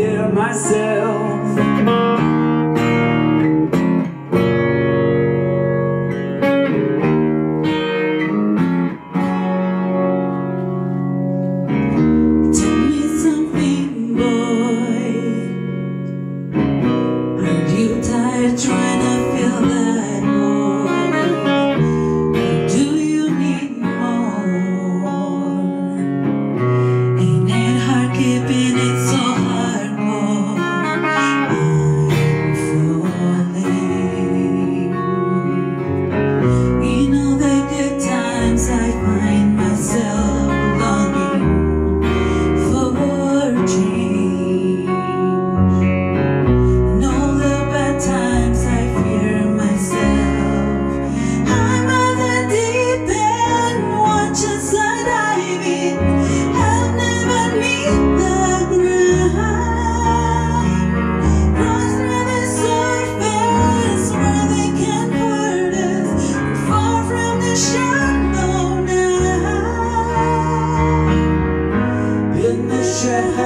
hear myself. 天